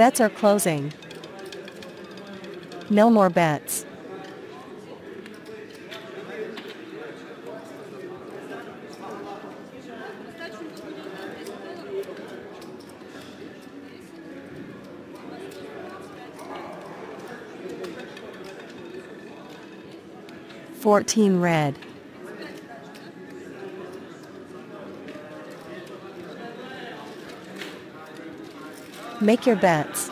Bets are closing. No more bets. Fourteen red. Make your bets.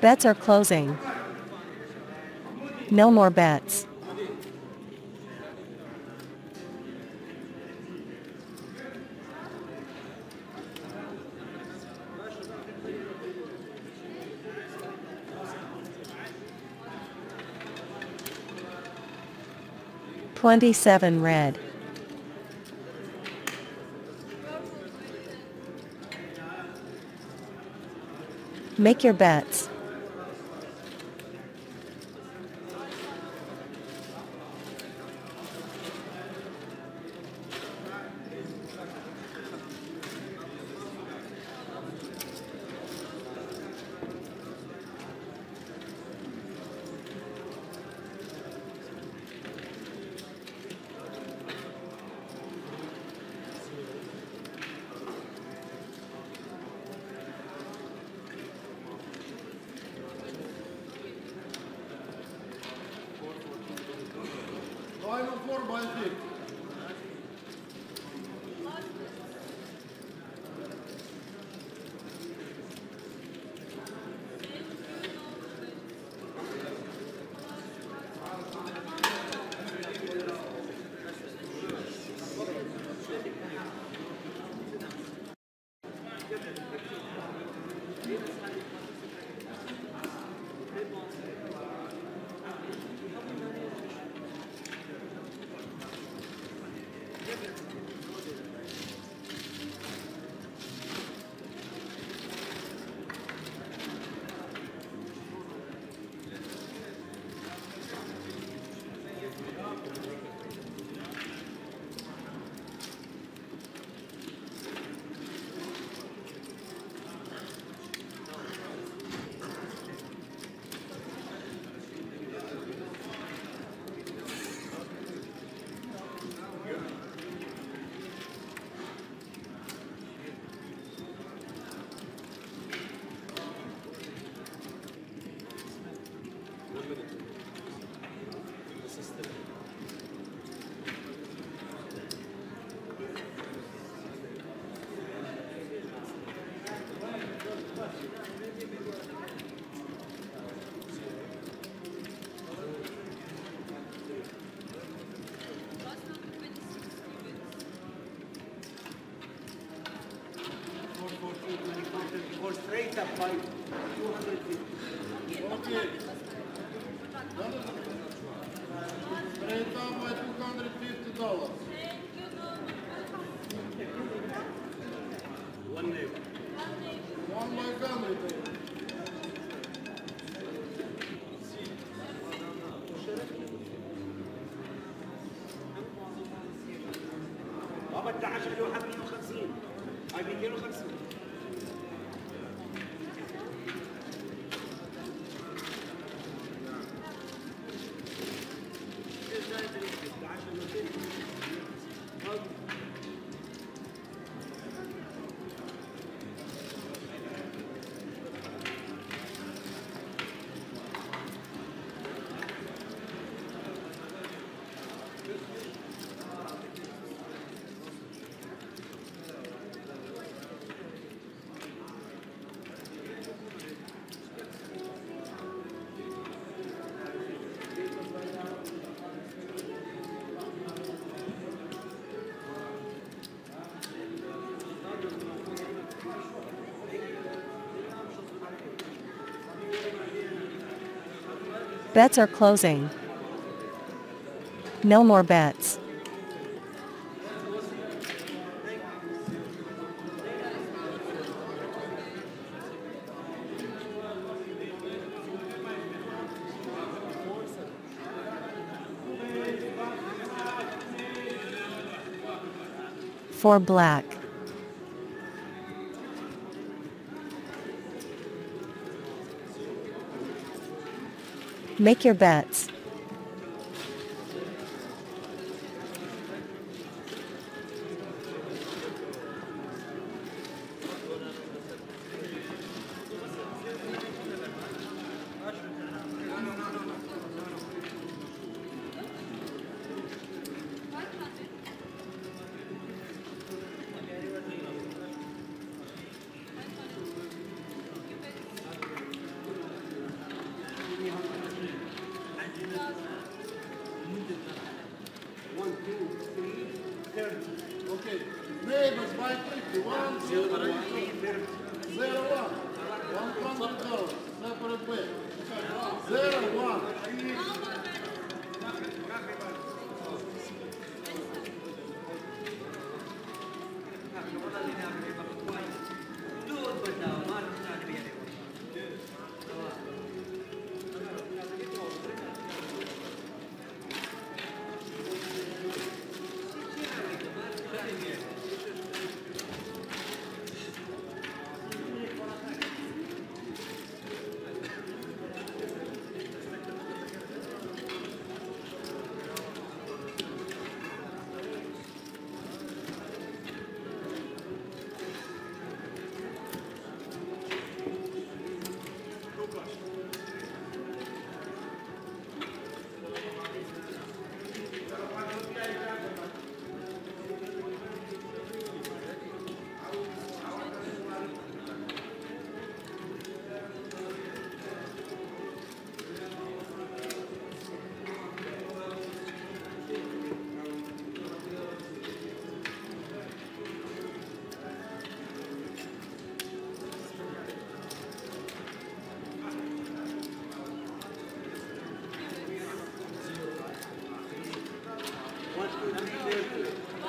Bets are closing. No more bets. Twenty-seven red. Make your bets. $250. Bets are closing. No more bets. four black. Make your bets.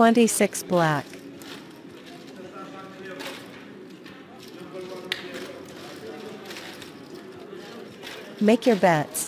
26 black. Make your bets.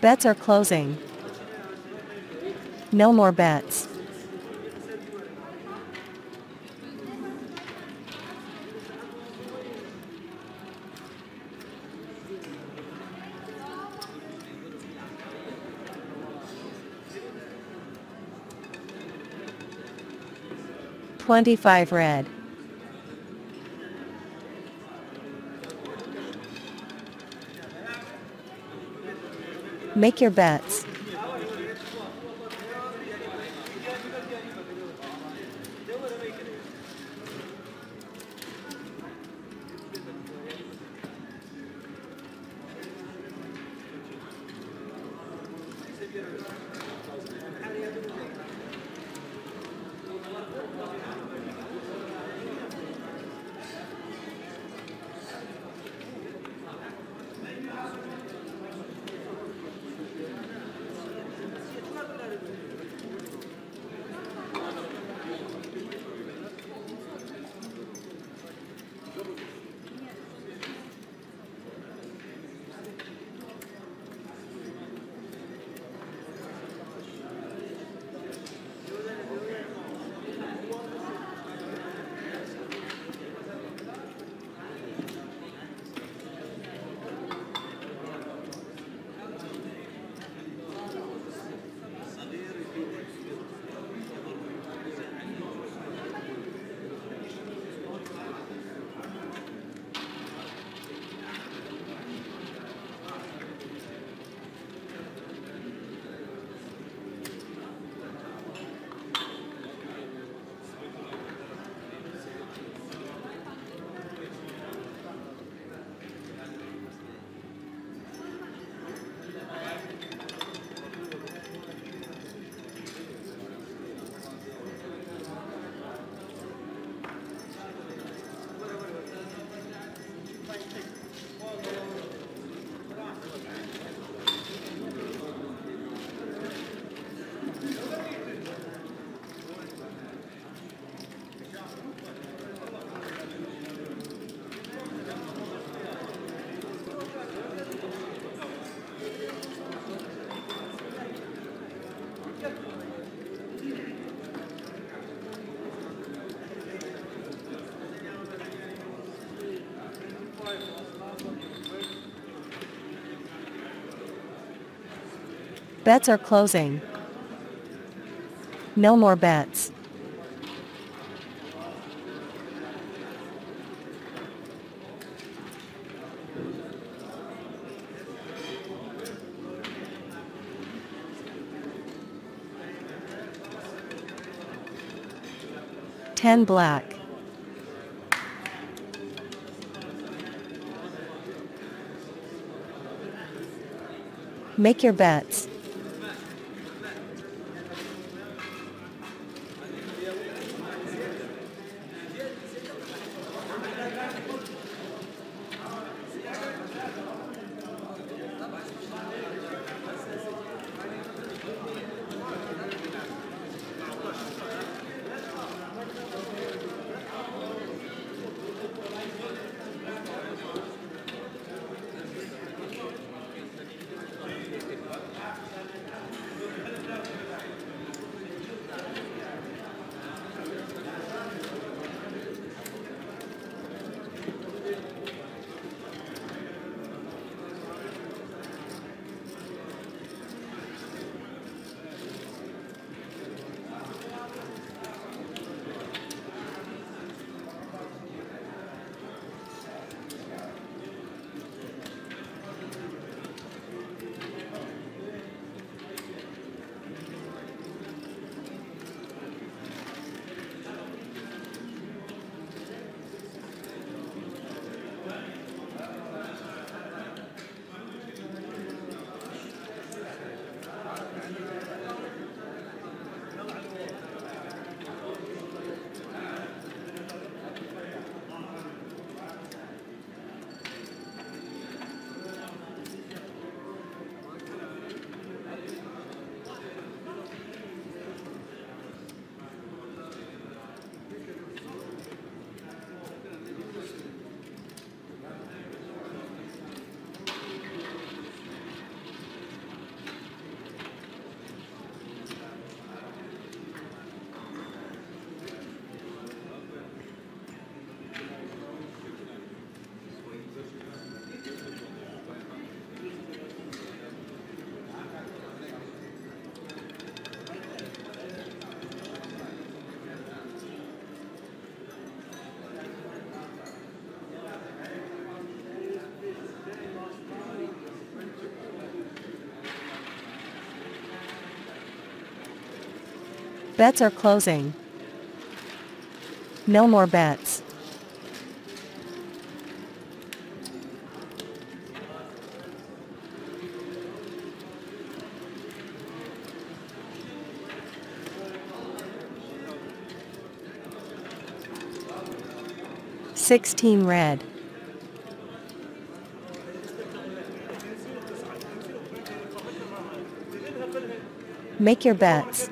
Bets are closing. No more bets. Twenty-five red. Make your bets. Bets are closing. No more bets. 10 black. Make your bets. Bets are closing. No more bets. Sixteen red. Make your bets.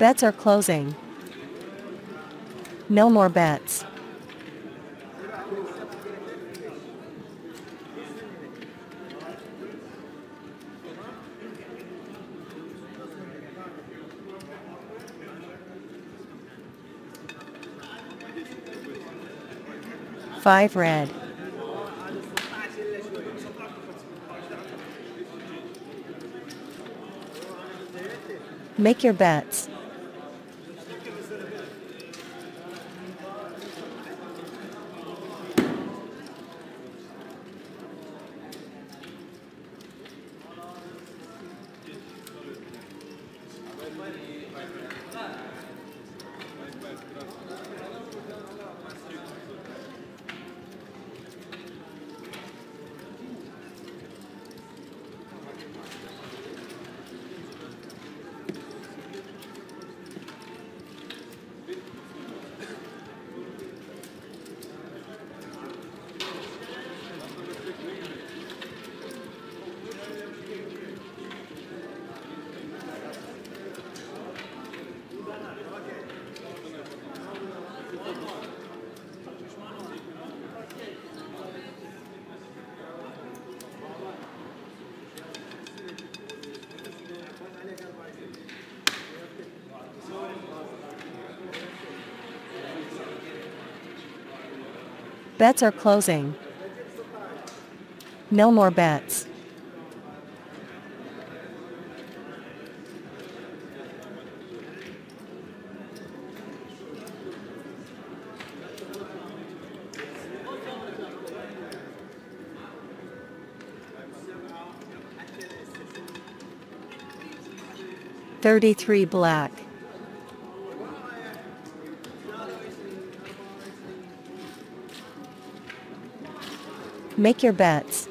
Bets are closing. No more bets. Five red. Make your bets. Thank you. Bets are closing. No more bets. Thirty-three black. Make your bets.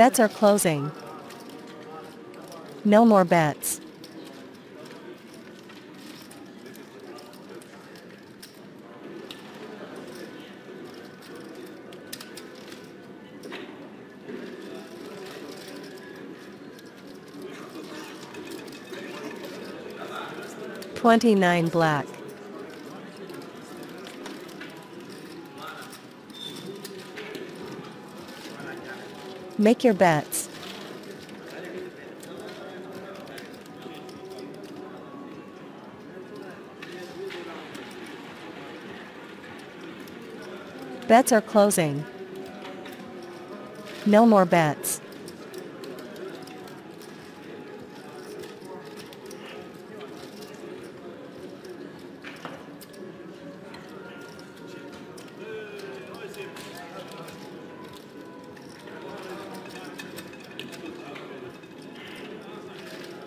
Bets are closing. No more bets. Twenty-nine black. Make your bets. Bets are closing. No more bets.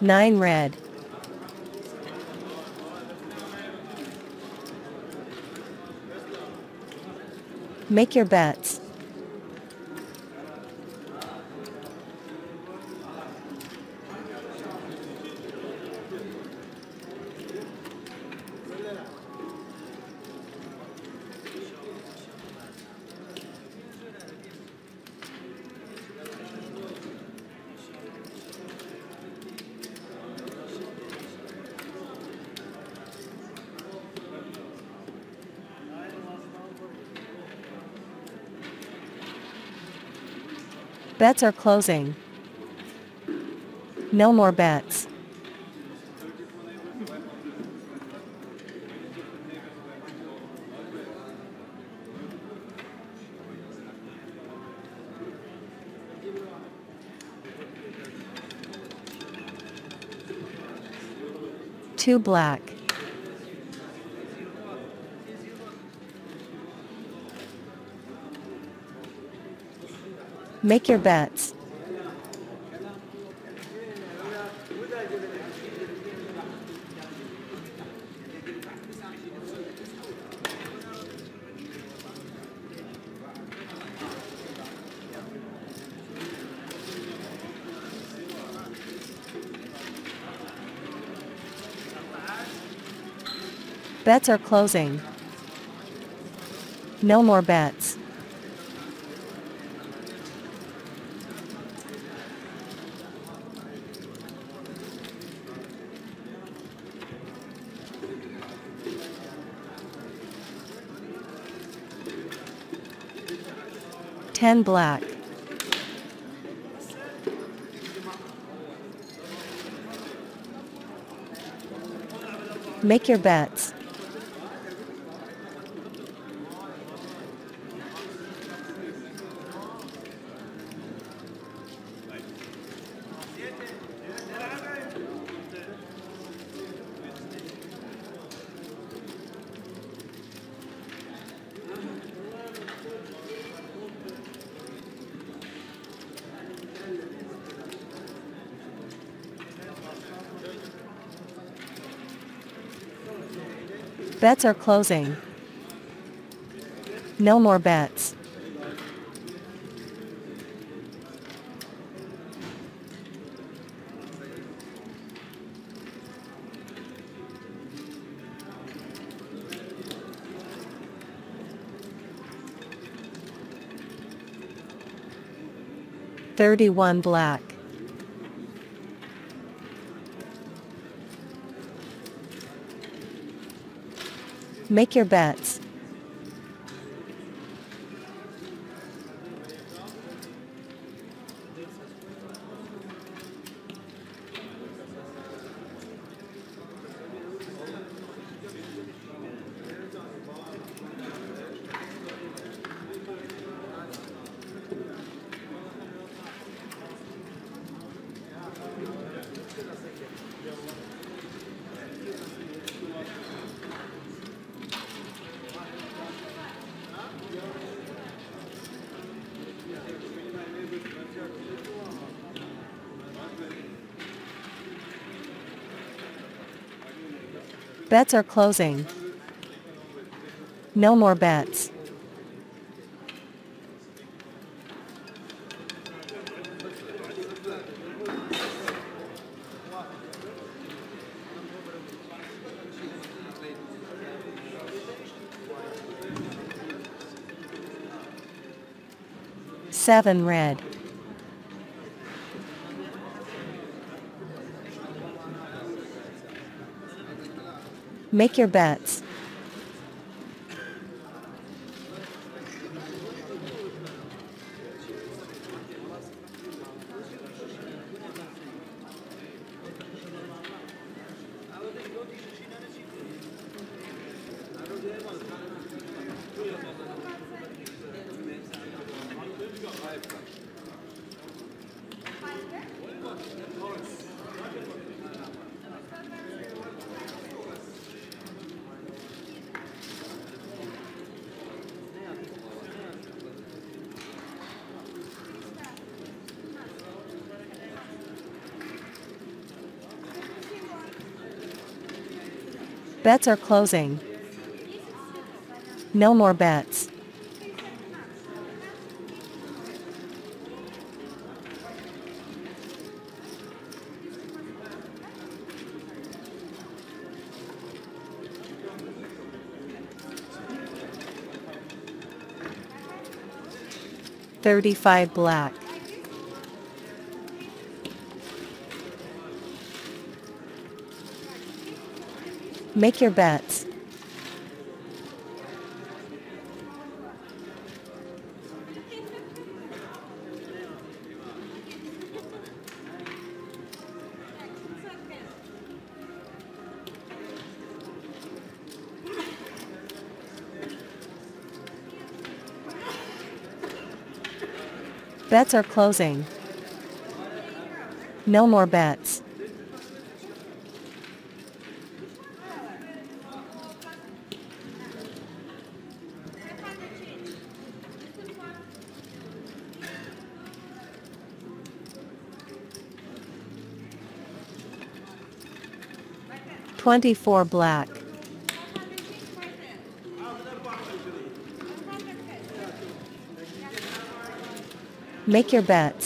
Nine red. Make your bets. Bets are closing. No more bets. Two black. Make your bets. Bets are closing. No more bets. Ten black. Make your bets. Bets are closing. No more bets. Thirty-one black. Make your bets. Bets are closing. No more bets. Seven red. Make your bets. Bets are closing. No more bets. Thirty-five black. Make your bets. Bets are closing. No more bets. 24 black. Make your bets.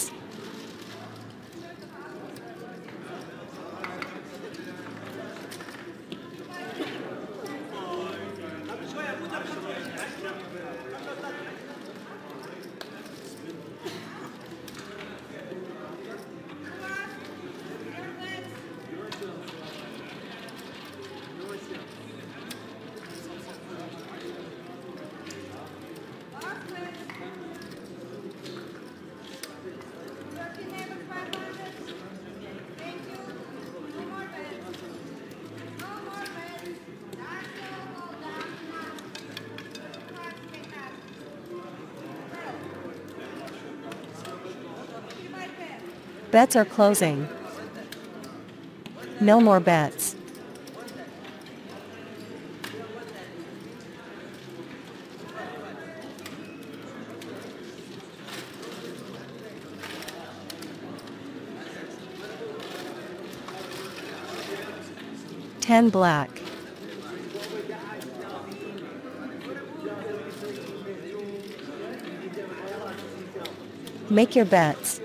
Bets are closing. No more bets. Ten black. Make your bets.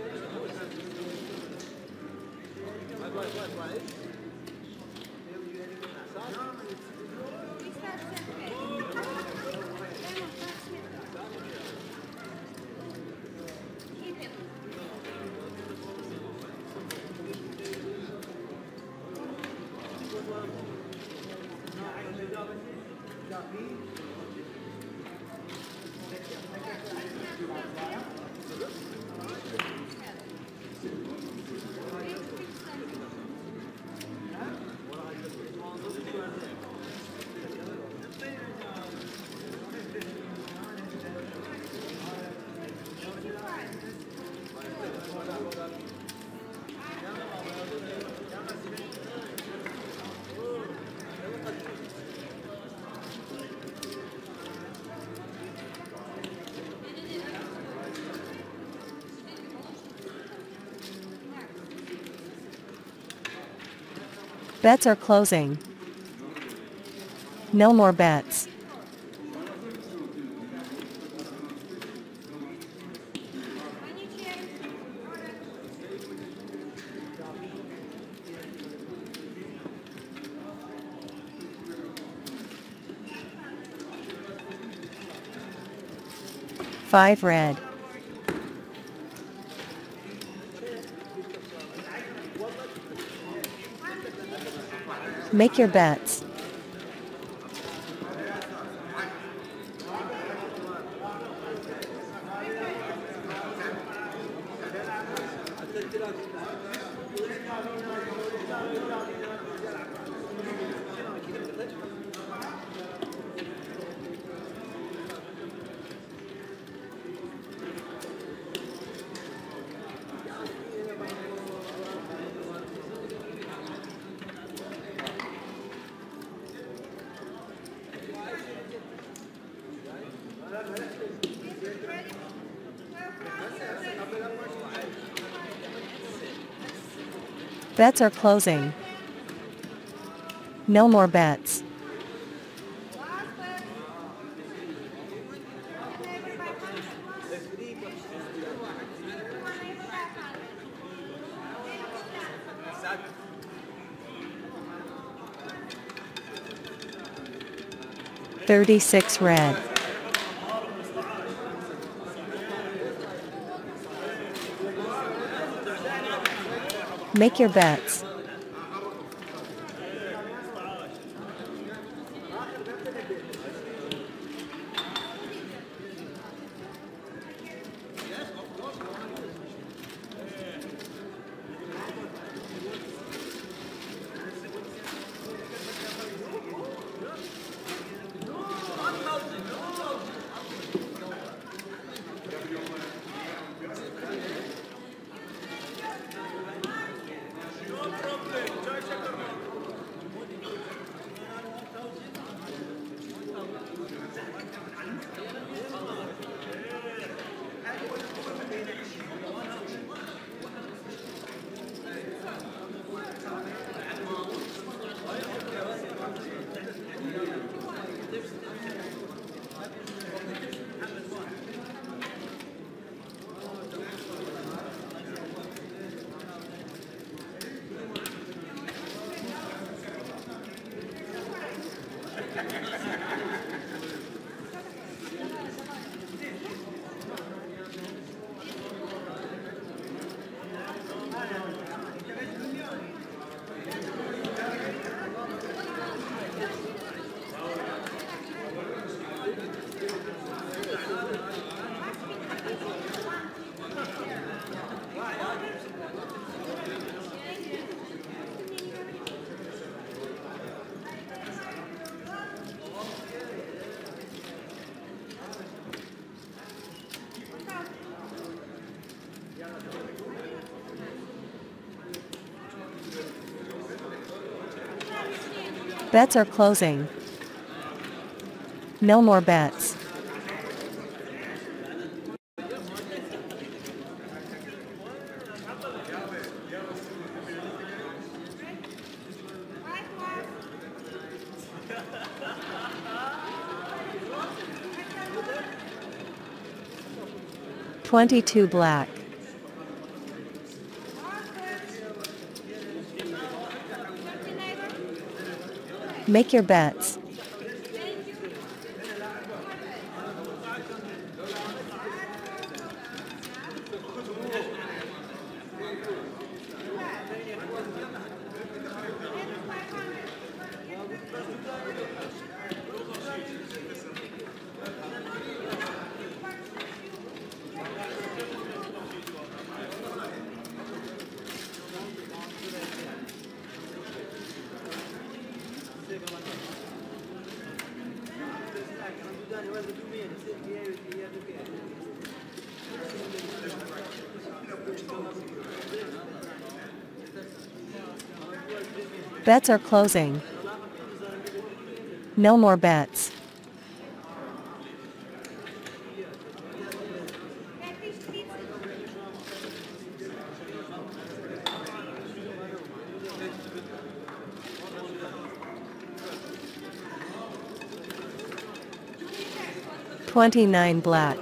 be Bets are closing. No more bets. Five red. Make your bets. Bets are closing. No more bets. Thirty-six red. Make your bets. Bets are closing. No more bets. Twenty-two black. Make your bets. Bets are closing. No more bets. Twenty-nine black.